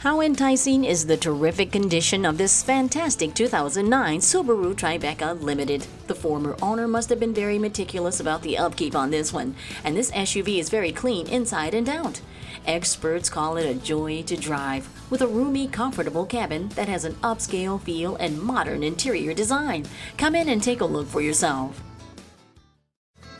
How enticing is the terrific condition of this fantastic 2009 Subaru Tribeca Limited. The former owner must have been very meticulous about the upkeep on this one, and this SUV is very clean inside and out. Experts call it a joy to drive, with a roomy, comfortable cabin that has an upscale feel and modern interior design. Come in and take a look for yourself.